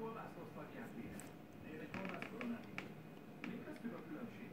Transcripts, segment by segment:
kolbászt osztatják ki. Én egy kolbász koronát igyek. Mi köztük a különbség?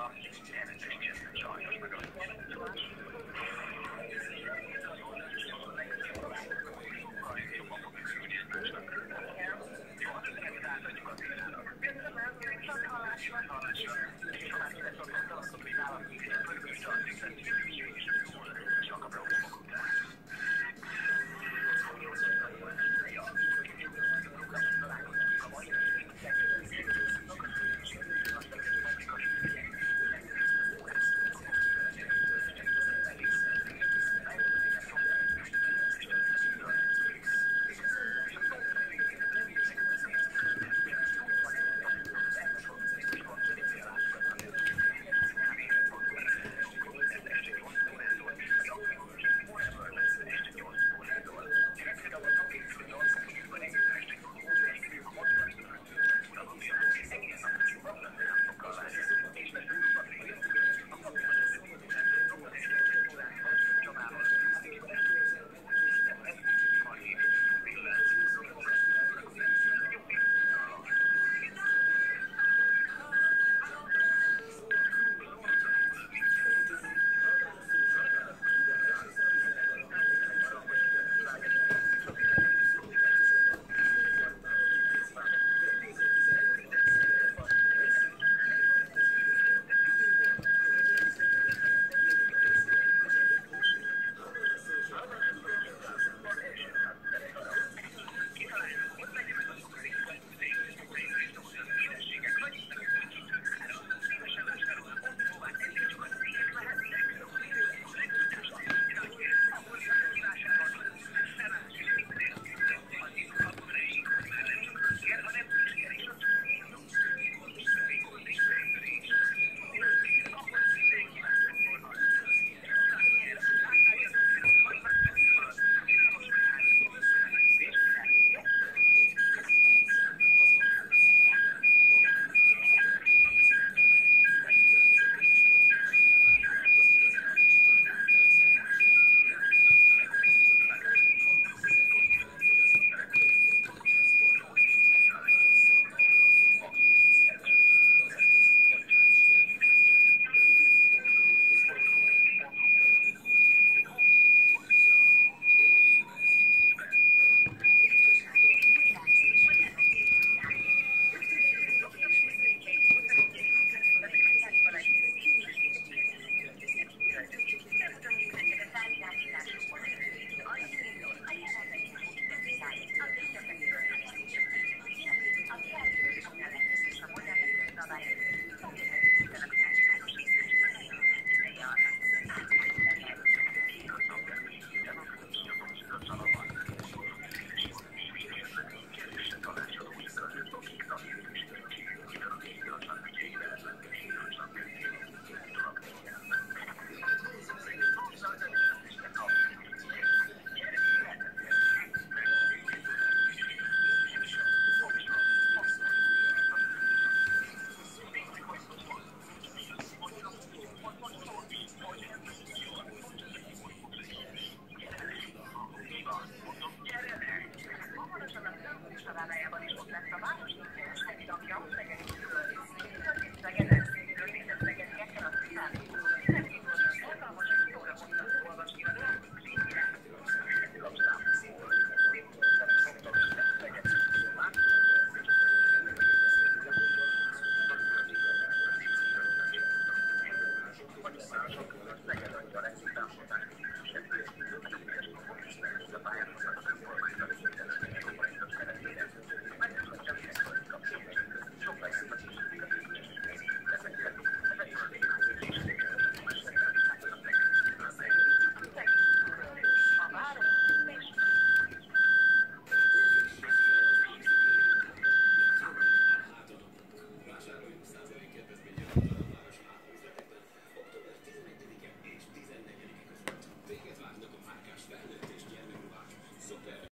Damaging damage.